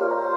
you